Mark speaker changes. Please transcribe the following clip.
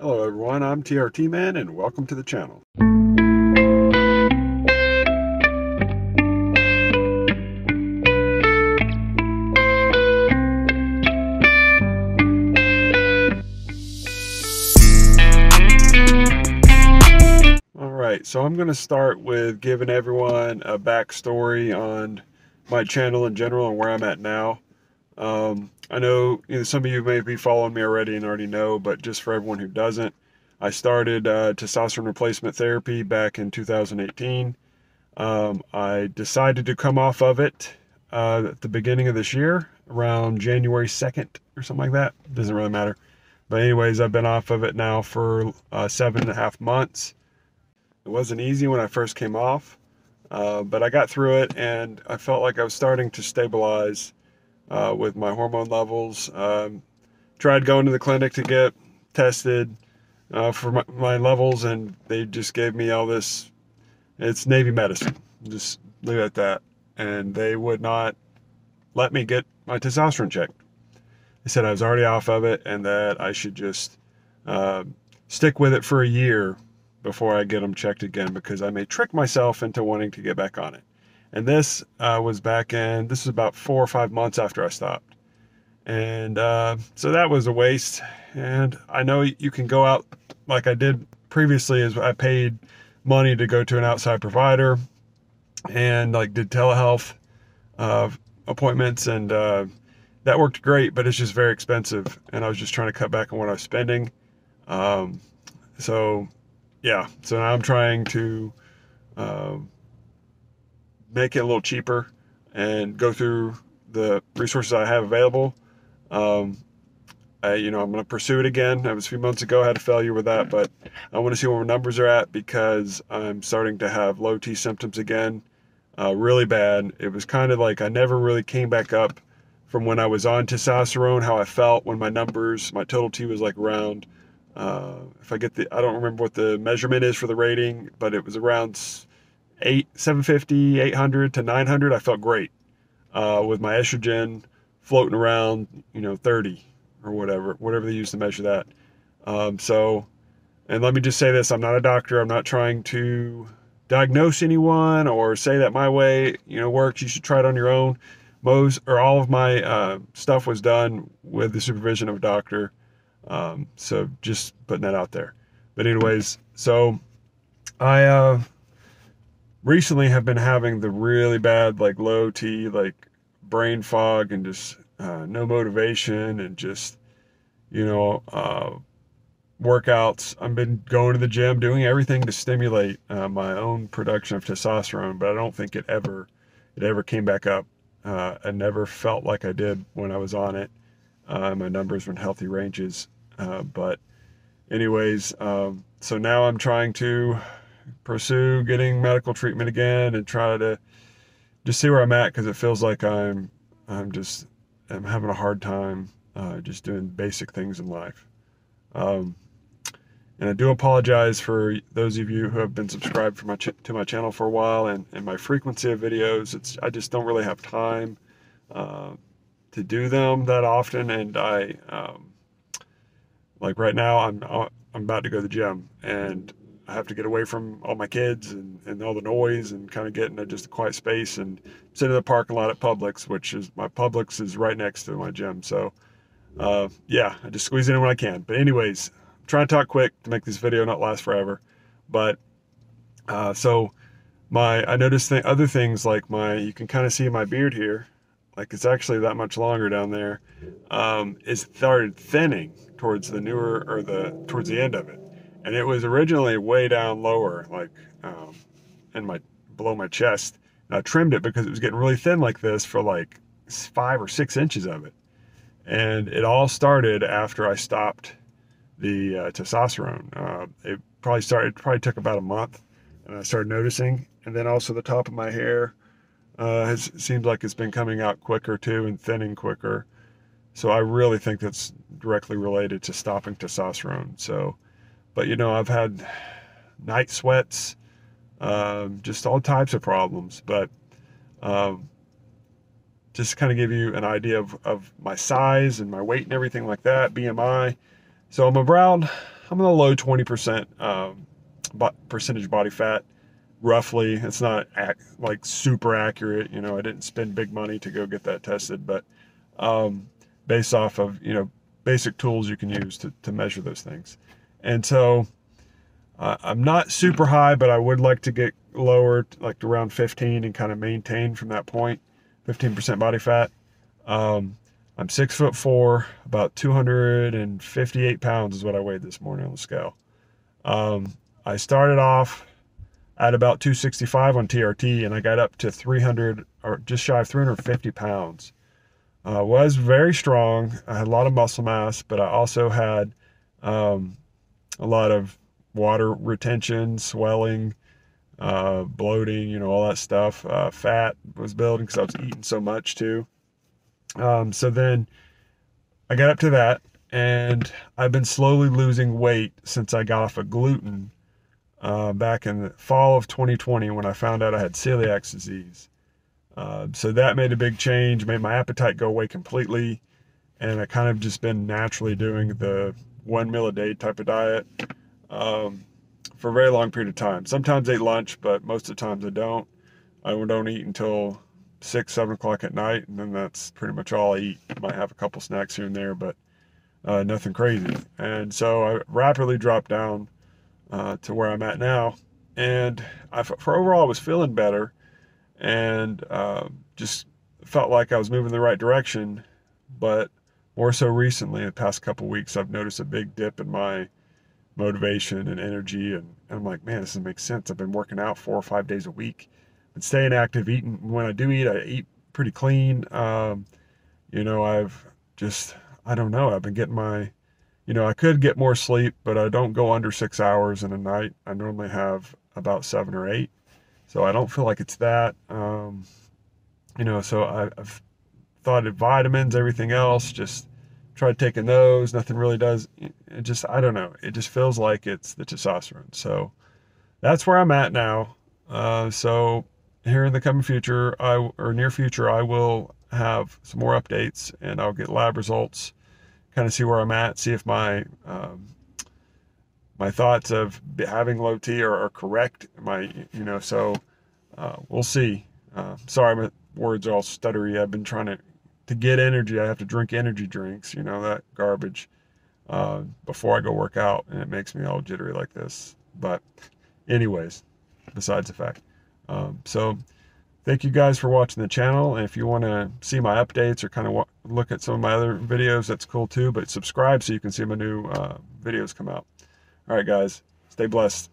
Speaker 1: Hello everyone, I'm TRT Man and welcome to the channel. Alright, so I'm going to start with giving everyone a backstory on my channel in general and where I'm at now. Um, I know, you know, some of you may be following me already and already know, but just for everyone who doesn't, I started uh, testosterone replacement therapy back in 2018. Um, I decided to come off of it uh, at the beginning of this year, around January 2nd or something like that. Doesn't really matter. But anyways, I've been off of it now for uh, seven and a half months. It wasn't easy when I first came off, uh, but I got through it and I felt like I was starting to stabilize uh, with my hormone levels. Um, tried going to the clinic to get tested uh, for my, my, levels, and they just gave me all this. It's Navy medicine. Just leave it at that. And they would not let me get my testosterone checked. They said I was already off of it and that I should just uh, stick with it for a year before I get them checked again because I may trick myself into wanting to get back on it. And this uh, was back in, this is about four or five months after I stopped. And uh, so that was a waste. And I know you can go out like I did previously, is I paid money to go to an outside provider and like did telehealth uh, appointments and uh, that worked great, but it's just very expensive. And I was just trying to cut back on what I was spending. Um, so yeah, so now I'm trying to um, make it a little cheaper and go through the resources I have available. Um, I, you know, I'm going to pursue it again. That was a few months ago. I had a failure with that, but I want to see where my numbers are at because I'm starting to have low T symptoms again, uh, really bad. It was kind of like I never really came back up from when I was on testosterone, how I felt when my numbers, my total T was like around, uh, if I get the, I don't remember what the measurement is for the rating, but it was around eight, 750, 800 to 900, I felt great uh, with my estrogen floating around, you know, 30 or whatever, whatever they use to measure that. Um, so, and let me just say this: I'm not a doctor. I'm not trying to diagnose anyone or say that my way, you know, works. You should try it on your own. Most or all of my uh, stuff was done with the supervision of a doctor. Um, so just putting that out there. But anyways, so I uh, recently have been having the really bad like low T like brain fog and just uh, no motivation and just you know uh, workouts. I've been going to the gym, doing everything to stimulate uh, my own production of testosterone, but I don't think it ever it ever came back up. Uh, I never felt like I did when I was on it. Uh, my numbers were in healthy ranges, uh, but anyways, um, so now I'm trying to pursue getting medical treatment again and try to just see where I'm at because it feels like I'm I'm just I'm having a hard time uh, just doing basic things in life. Um, and I do apologize for those of you who have been subscribed my to my channel for a while and, and my frequency of videos. It's I just don't really have time uh, to do them that often, and I um, like right now I'm I'm about to go to the gym and I have to get away from all my kids and, and all the noise and kind of get into just a quiet space and sit in the parking lot at Publix, which is my Publix is right next to my gym. So, uh, yeah, I just squeeze in when I can. But anyways, I'm trying to talk quick to make this video not last forever. But uh, so my I noticed th- other things like my you can kind of see my beard here, like it's actually that much longer down there. Um, it started thinning towards the newer or the towards the end of it and it was originally way down lower, like um, in my below my chest. And I trimmed it because it was getting really thin like this for like five or six inches of it, and it all started after I stopped the uh, testosterone. Uh, it probably started, it probably took about a month, and I started noticing. And then also the top of my hair uh, has seemed like it's been coming out quicker too and thinning quicker. So I really think that's directly related to stopping testosterone. So but you know, I've had night sweats, um, just all types of problems. But um, just kind of give you an idea of, of my size and my weight and everything like that, BMI. So I'm around I'm in the low 20% um, percentage body fat, roughly. It's not ac- like super accurate. You know, I didn't spend big money to go get that tested, but um, based off of you know basic tools you can use to, to measure those things. And so uh, I'm not super high, but I would like to get lower, like to around 15, and kind of maintain from that point, 15% body fat. Um, I'm six foot four, about 258 pounds is what I weighed this morning on the scale. Um, I started off at about 265 on TRT, and I got up to 300 or just shy of 350 pounds. Uh, was very strong. I had a lot of muscle mass, but I also had um, a lot of water retention, swelling, uh, bloating, you know, all that stuff. Uh, fat was building because I was eating so much too. Um, so then I got up to that, and I've been slowly losing weight since I got off of gluten uh, back in the fall of 2020 when I found out I had celiac disease. Uh, so that made a big change, made my appetite go away completely, and I kind of just been naturally doing the one meal a day type of diet um, for a very long period of time. Sometimes I eat lunch, but most of the times I don't. I don't eat until six, seven o'clock at night, and then that's pretty much all I eat. I might have a couple snacks here and there, but uh, nothing crazy. And so I rapidly dropped down uh, to where I'm at now, and I, for overall, I was feeling better, and uh, just felt like I was moving the right direction. But more so recently, in the past couple weeks, I've noticed a big dip in my motivation and energy, and, and I'm like, man, this doesn't make sense. I've been working out four or five days a week and staying active, eating. When I do eat, I eat pretty clean. Um, you know, I've just, I don't know, I've been getting my, you know, I could get more sleep, but I don't go under six hours in a night. I normally have about seven or eight. So I don't feel like it's that. Um, you know, so I, I've thought of vitamins, everything else, just tried taking those. Nothing really does. It just, I don't know. It just feels like it's the testosterone. So that's where I'm at now. Uh, so here in the coming future, I or near future, I will have some more updates and I'll get lab results, kind of see where I'm at, see if my um, my thoughts of having low T are, are correct. My you know, so uh, we'll see. Uh, sorry, my words are all stuttery. I've been trying to to get energy. I have to drink energy drinks. You know that garbage uh, before I go work out, and it makes me all jittery like this. But anyways, besides the fact. Um, so thank you guys for watching the channel. And if you want to see my updates or kind of look at some of my other videos, that's cool too. But subscribe so you can see my new uh, videos come out. All right, guys, stay blessed.